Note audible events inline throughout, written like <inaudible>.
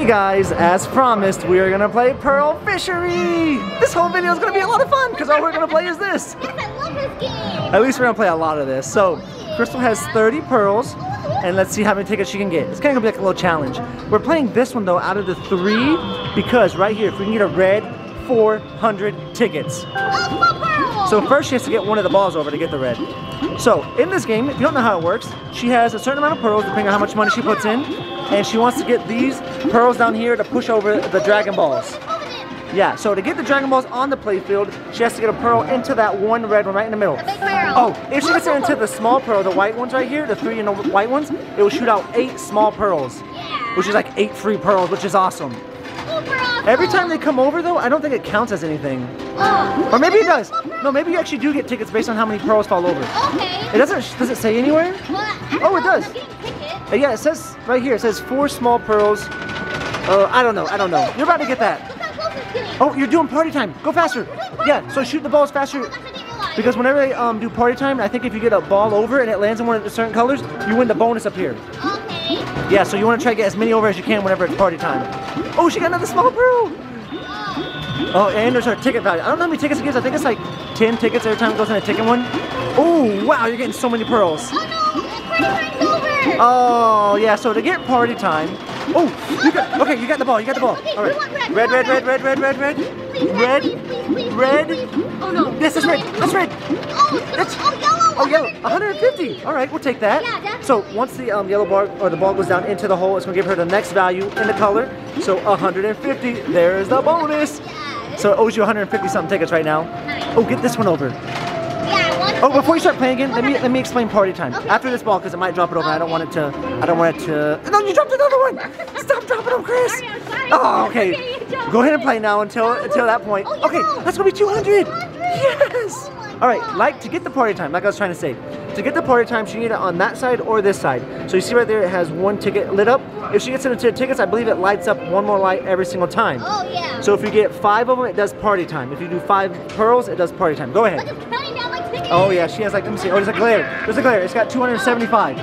Hey guys, as promised, we are gonna play Pearl Fishery! This whole video is gonna be a lot of fun because all we're gonna play is this. <laughs> Yes, I love this game. At least we're gonna play a lot of this. So, Crystal has 30 pearls, and let's see how many tickets she can get. It's kind of gonna be like a little challenge. We're playing this one though out of the three because right here, if we can get a red, 400 tickets. So first she has to get one of the balls over to get the red. So in this game, if you don't know how it works, she has a certain amount of pearls depending on how much money she puts in. And she wants to get these pearls down here to push over the Dragon Balls. Yeah, so to get the Dragon Balls on the playfield, she has to get a pearl into that one red one right in the middle. The big pearl. Oh, if she gets it into the small pearl, the white ones right here, the three and the white ones, it will shoot out eight small pearls, Yeah. which is like eight free pearls, which is awesome. Super awesome. Every time they come over though, I don't think it counts as anything. Oh. Or maybe it does. No, maybe you actually do get tickets based on how many pearls fall over. Okay. It doesn't, does it say anywhere? Well, Oh, it does. I'm getting tickets. Uh, yeah, it says right here, it says four small pearls. Uh, I don't know, I don't know. You're about to get that. Look how close it's getting. Oh, you're doing party time. Go faster. Yeah, so shoot the balls faster. That's what I didn't realize. Because whenever they um, do party time, I think if you get a ball over and it lands in one of the certain colors, you win the bonus up here. Okay. Yeah, so you want to try to get as many over as you can whenever it's party time. Oh, she got another small pearl. Oh. Oh, and there's her ticket value. I don't know how many tickets it gives. I think it's like 10 tickets every time it goes in a ticket one. Oh, wow, you're getting so many pearls. Oh no, the party time's over. Oh, yeah, so to get party time. Oh, you got, okay, you got the ball, you got the ball. All right. red, Red, red, red, red. red, red, red, red. Red. Oh no. Yes, that's red, that's red. Oh, That's- oh, yellow. Oh, yellow, 150. All right, we'll take that. So once the um, yellow bar or the ball goes down into the hole, it's gonna give her the next value in the color. So 150. There's the bonus. So it owes you 150 something tickets right now. Oh, get this one over. Yeah, I want Oh, before you start playing again, let me let me explain party time. Okay. After this ball, because it might drop it over. I don't want it to. I don't want it to. No, you dropped another one. Stop dropping them, Chris. Sorry, I'm sorry. Oh, okay. Okay, Go ahead and play now until until that point. Oh, Okay, no. that's gonna be 200. 200. Yes. Oh All right, like to get the party time, like I was trying to say. To get the party time, she need it on that side or this side. So you see right there, it has one ticket lit up. If she gets into the tickets, I believe it lights up one more light every single time. Oh yeah. So if you get five of them, it does party time. If you do five pearls, it does party time. Go ahead. Oh yeah, she has like let me see. Oh, there's a glare. There's a glare. It's got 275.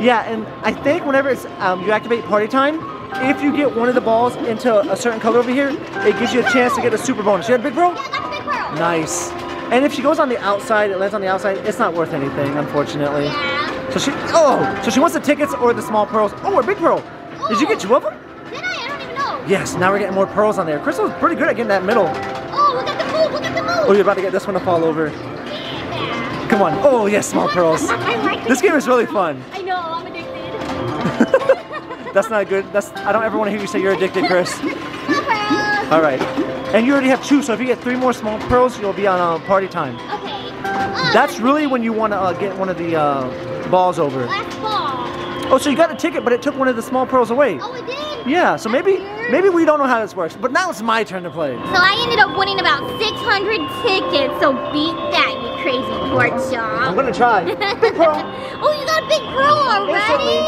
Yeah, and I think whenever it's um, you activate party time, if you get one of the balls into a certain color over here, it gives you a chance to get a super bonus. You had a big pearl? Yeah, that's a big pearl. Nice. And if she goes on the outside, it lands on the outside, it's not worth anything, unfortunately. Yeah. So she oh, so she wants the tickets or the small pearls. Oh, a big pearl. Did you get two of them? Did I? I don't even know. Yes. Now we're getting more pearls on there. Crystal's pretty good at getting that middle. Oh, look at the move. Look at the move. Oh, you're about to get this one to fall over. Come on. Oh yes, small pearls. I like This game is really fun. I know. I'm addicted. <laughs> <laughs> That's not good. That's I don't ever want to hear you say you're addicted, Chris. <laughs> All right. And you already have two, so if you get three more small pearls, you'll be on uh, party time. Okay. Oh, That's really when you want to uh, get one of the uh, balls over. last ball. Oh, so you got a ticket, but it took one of the small pearls away. Oh, it did. Yeah, so maybe maybe we don't know how this works, but now it's my turn to play. So I ended up winning about 600 tickets. So beat that, crazy pork I'm gonna try. <laughs> Big pearl. oh, you got a big pearl already.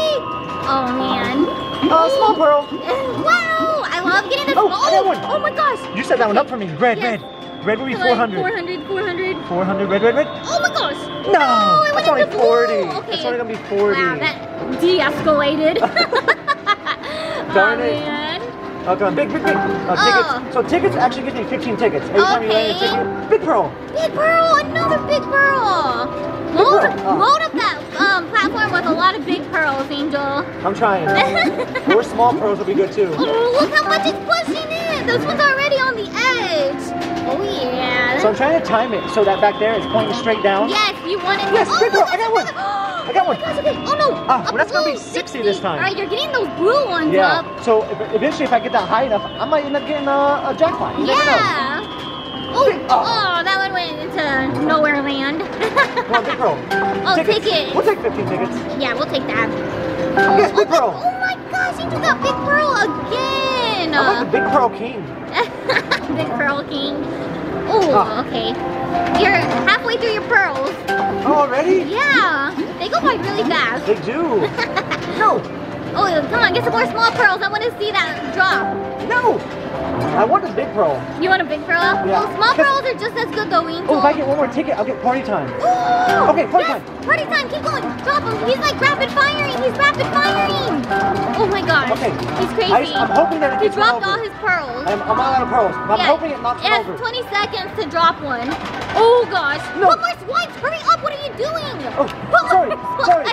Oh man. Uh, small pearl. <laughs> Wow! I love getting this. Oh, I got one. oh my gosh. You set that one up for me. Red, Yes. red. Red would be 400. 400, 400. 400, red, red, red. Oh my gosh. No, it that's only 40. Okay. That's only gonna be 40. Wow, that de-escalated. <laughs> Darn oh, it. man. Oh, on, big, big, big. Uh, Oh. tickets. So tickets actually gives you 15 tickets. Every time you land a Okay. ticket. Big pearl. Big pearl, another big pearl. Load, pearl, oh. load up that um, platform with a lot of big pearls, Angel. I'm trying. <laughs> Four small pearls will be good too. Oh, look how much it's pushing in. This one's already on the edge. Oh yeah. So I'm trying to time it so that back there is pointing straight down. Yes, you want it. Yes, oh, big look, pearl, I got one. I got one. Oh, gosh, okay. oh no. Ah, well, that's gonna be blue, 60 this time. All right, you're getting those blue ones Yeah. up. So eventually, if I get that high enough, I might end up getting a, a jackpot. You. Yeah. Oh, oh, oh. that one went into nowhere land. Come on, big pearl. <laughs> Oh, tickets. take it. We'll take 15 tickets. yeah, we'll take that. Yes, big oh, my- oh my gosh, you got big pearl again. I'm like the big pearl king. <laughs> big pearl king. Oh, Ah. okay. You're halfway through your pearls. Oh, already? Yeah, they go by really fast. They do. <laughs> no. Oh, come on, get some more small pearls. I want to see that drop. No! I want the big pearl. You want a big pearl? Yeah. Oh, small pearls are just as good though, Angel. Oh, if I get one more ticket, I'll get party time. Ooh, Okay, party yes, time. Party time. Keep going. Drop him. He's like rapid firing. He's rapid firing. Oh my gosh. Okay. He's crazy. I, am hoping that it he dropped all his pearls. I'm, I'm all out of pearls. but I'm Yeah, hoping it knocks it it has over. 20 seconds to drop one. Oh gosh. No. One more swipe. Hurry up. What are you doing? Oh, One sorry, more sorry.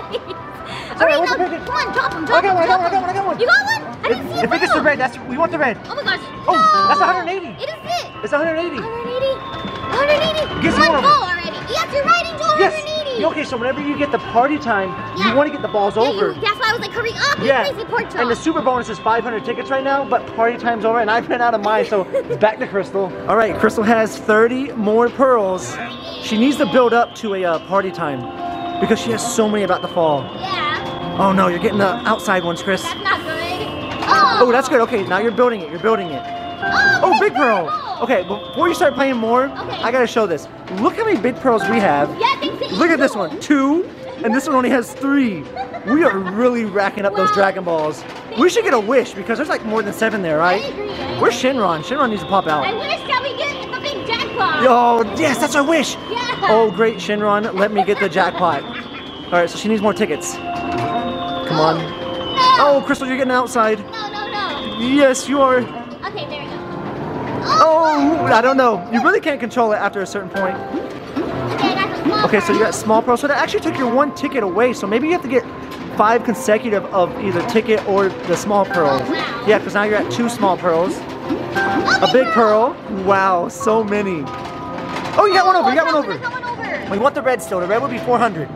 Sorry, <laughs> wasn't up. paying Come on, drop him. Drop I got him. one, I got one, I got one, I got one. You got one? I didn't see a if it gets the red, that's we want the red. Oh my gosh. Oh, no. that's 180. It is it. It's 180. 180. 180. Gives Come me on, one. already. Yes, you're right, Angel. Yes. 180. Okay, so whenever you get the party time, Yeah. you want to get the balls Yeah, over. you, that's why I was like, hurry up. You Yeah, crazy pork chop. and the super bonus is 500 tickets right now, but party time's over, and I ran out of mine, so it's back to Crystal. <laughs> All right, Crystal has 30 more pearls. She needs to build up to a uh, party time because she has so many about to fall. Yeah. Oh no, you're getting the outside ones, Chris. That's not good. Oh. Oh, that's good. Okay, now you're building it. You're building it. Oh, Oh, big pearl. Okay, before you start playing more, Okay. I gotta show this. Look how many big pearls we have. Yeah, Look at this one, two, and this one only has three. We are really racking up those Dragon Balls. We should get a wish because there's like more than seven there, I right? agree. I Where's agree. Shenron? Shenron needs to pop out. I wish that we get the big jackpot. Oh, yes, that's our wish. Yeah. Oh, great, Shenron. Let me get the jackpot. <laughs> All right, so she needs more tickets. Come oh, on. No. Oh, Crystal, you're getting outside. No, no, no. Yes, you are. Oh, I don't know. You really can't control it after a certain point. Okay, that's a small Okay, so you got small pearls. So that actually took your one ticket away. So maybe you have to get five consecutive of either ticket or the small pearl. Oh. Yeah, because now you're at two small pearls. A big pearl. Wow, so many. Oh, you got one over. You got one over. We want the red still. The red would be 400.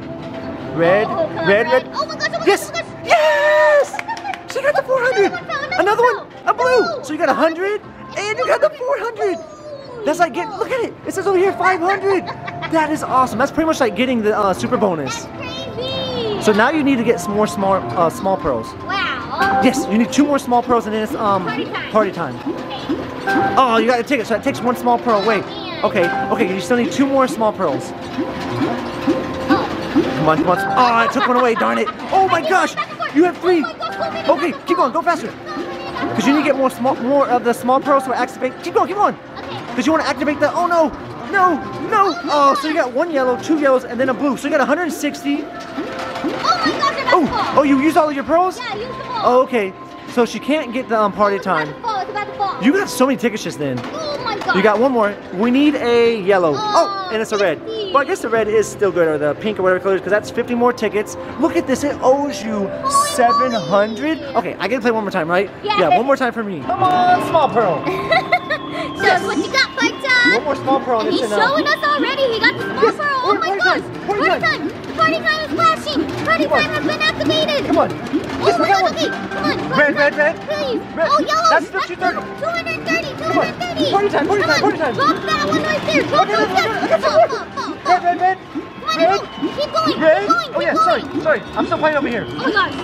Red, red, red. Oh my gosh, oh Yes! gosh, oh my gosh. Yes! She got the 400. Another one fell, another Another one one. fell. A. Blue. So you got 100 and you got the 400. That's like getting, look at it. It says over here 500. That is awesome. That's pretty much like getting the uh, super bonus. That's crazy. So now you need to get some more small, uh, small pearls. Wow. Yes, you need two more small pearls and then it's um, Party time. party time. Okay. Oh, you got a ticket, so that takes one small pearl away. Okay, okay, you still need two more small pearls. Oh. Come on, come on. Oh, I took one away, darn it. Oh my gosh, you have three. Oh my gosh, so many Okay, keep going, go faster. Because you need to get more small, more of the small pearls to activate. Keep going, keep going. Okay. Because you want to activate the, oh no, no, no. Oh, so you got one yellow, two yellows, and then a blue. So you got 160. Oh my gosh, you're about to Oh, oh, you used all of your pearls? Yeah, use them all. Oh, okay. So she can't get the um, party It's time. It's about to fall. You got so many tickets just then. Oh my god. You got one more. We need a yellow. Oh, Oh, and it's a red. 50. Well, I guess the red is still good, or the pink, or whatever color it is, because that's 50 more tickets. Look at this. It owes you Holy 700. moly. Okay, I get to play one more time, right? Yeah. Yeah, one more time for me. Come on, small pearl. <laughs> so what you got, part time? One more small pearl. and He's uh, showing us already. He got the small Yes, pearl. Oh party- my gosh. time, party Party time. time. Party time is flashing. Party time has been activated. Come on. Oh Yes, my gosh. one. Okay, come on. Red, red, red. Please. Red. Oh, yellow. That's the 230. 230. 230. Party time, party Come time, party time. Drop that one right there. Drop Okay, those steps. Fall, fall, fall, fall. Red, red, red. On, Red. Keep going. Red. Keep going. Oh, yeah, keep sorry, sorry. I'm still playing over here. Oh my gosh.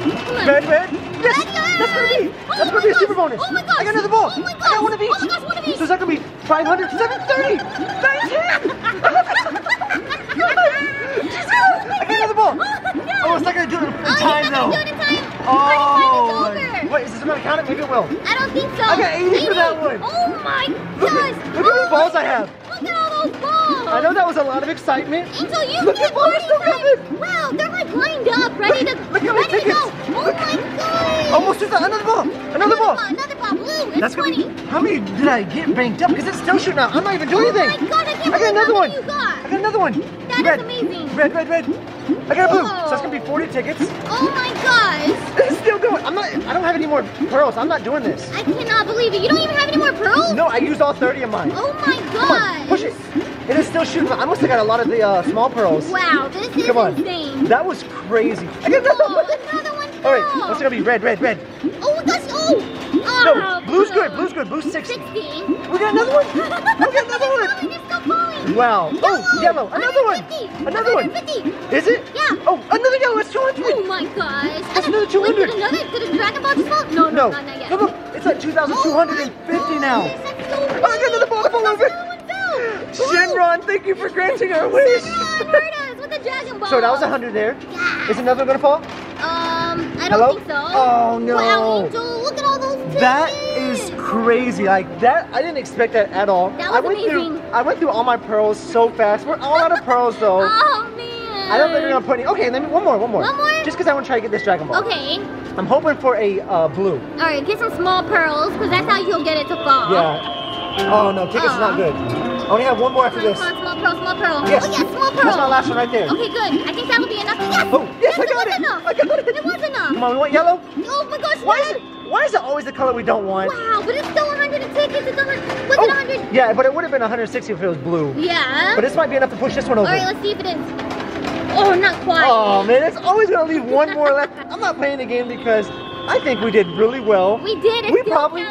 Red, red. Yes, Red, yes. that's gonna be. Oh That's gonna be a gosh. super bonus. Oh my gosh. I got another ball. Oh my I got gosh. one of each. Oh my gosh, one of each. So is that gonna be 500, 730, 19. I got <laughs> another ball. Oh, it's not gonna do it in Oh, time though. do it in time. Oh, Party time is over. wait, is this gonna count it? Maybe it will. I don't think so. I got 80 for that one. Oh my Look gosh. at, look how many balls I have. Look at all those balls. I know that was a lot of excitement. Angel, you Look get at balls party still coming. Wow, they're like lined up, ready to, Look how many ready to go. Oh Look. my gosh. Almost just another ball. Another Another ball. ball. Another ball. Blue. It's That's gonna 20. be. How many did I get banked up? Because it's still shooting out. I'm not even doing Oh anything. my god, I can't I got another one. you got. I got another one. That is red. amazing. Red, red, red. I got a blue. So that's gonna be 40 tickets. Oh my gosh. <laughs> It's still going. I'm not. I don't have any more pearls. I'm not doing this. I cannot believe it. You don't even have any more pearls? No, I used all 30 of mine. Oh my on, push it. It is still shooting. I must have got a lot of the uh, small pearls. Wow, this is Come on. insane. That was crazy. I got another Oh, one. another one. <laughs> All right, fell. what's it gonna be? Red, red, red. Oh my gosh. Oh. No, Oh, blue's good. Blue's good. Blue's 60. 60. We got another one. <laughs> We got another one. It's still falling. Wow. Oh, yellow. Another one. Another one. Is it? Yeah. Oh, another yellow. It's 200. Oh my gosh. That's another 200. Wait, did another, did a Dragon Ball just fall? No, no, No. not, not yet. Look, look. It's at 2,250 now. Oh, so Oh, I got another ball to fall over. Another one fell. Shenron, thank you for granting our wish. Us with the Dragon Ball. So that was 100 there. Yeah. Is another one gonna fall? Um, I I don't Hello? think so. Oh, no. Wow, Angel, look at all those. That is crazy. Like that, I didn't expect that at all. That I was went amazing. through. I went through all my pearls so fast. We're all out of pearls though. <laughs> Oh man. I don't think we're gonna put any. Okay, let me one more, one more. One more? Just because I want to try to get this Dragon Ball. Okay. I'm hoping for a uh, blue. All right, get some small pearls, because that's how you'll get it to fall. Yeah. Oh no, tickets is not good. I only have one more after this. come on, small pearl, small pearl. Yes. Oh, yeah, small pearl. That's my last one right there. Okay, good. I think that'll be enough. Yes. Oh, yes, I it got was it. enough. I got it. It was enough. Come on, we want yellow. Oh my gosh, Why is it? Why is it always the color we don't want? Wow, but it's still 100 tickets. It's 100. Was Oh, it 100? yeah, but it would have been 160 if it was blue. Yeah. But this might be enough to push this one over. All right, let's see if it is. Oh, not quite. Oh man, it's always gonna leave one more left. <laughs> I'm not playing the game because I think we did really well. We did. It's We probably-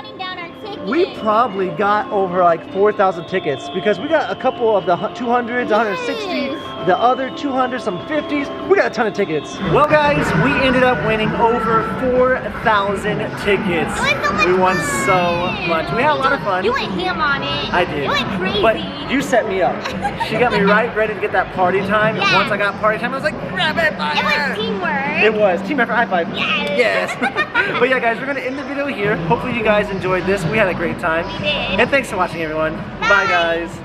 We probably got over like 4,000 tickets because we got a couple of the hu- 200s, 160, Yes. The other 200, some 50s. We got a ton of tickets. Well, guys, we ended up winning over 4,000 tickets. So we won fun. so much. We had a lot of fun. You went ham on it. I did. You went crazy. But you set me up. She got me right ready to get that party time. And Yes. once I got party time, I was like, grab it fire. it was teamwork. It was. Team effort high five. Yes. Yes. <laughs> but yeah, guys, we're going to end the video here. Hopefully you guys enjoyed this. We had a great time. We did. And thanks for watching, everyone. Bye Bye. guys.